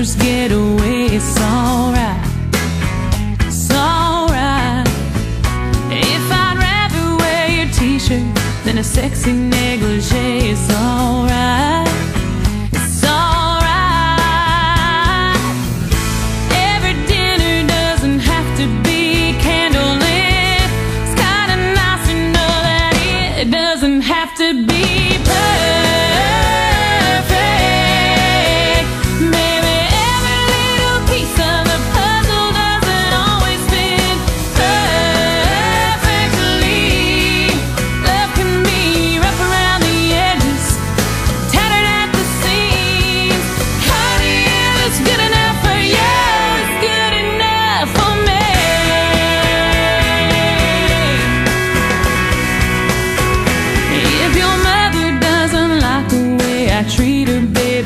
first getaway. It's alright. It's alright. If I'd rather wear your t-shirt than a sexy negligee, it's alright. It's alright. Every dinner doesn't have to be candlelit. It's kinda nice to know that it doesn't have to be.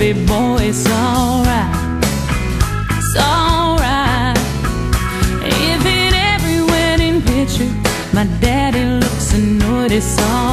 baby boy, it's alright. It's alright. If in every wedding picture My daddy looks annoyed, it's alright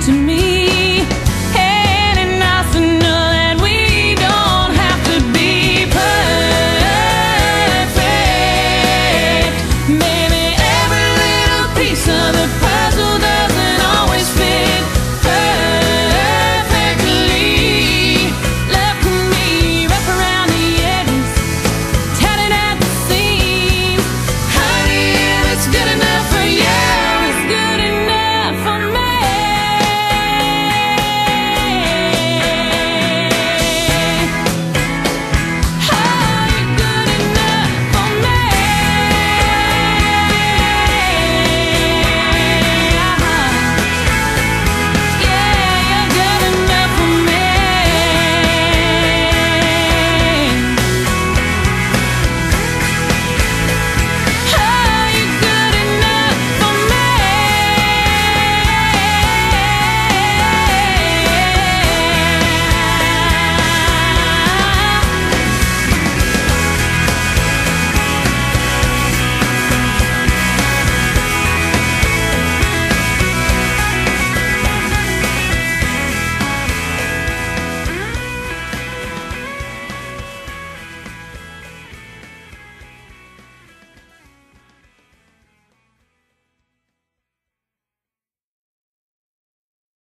to me.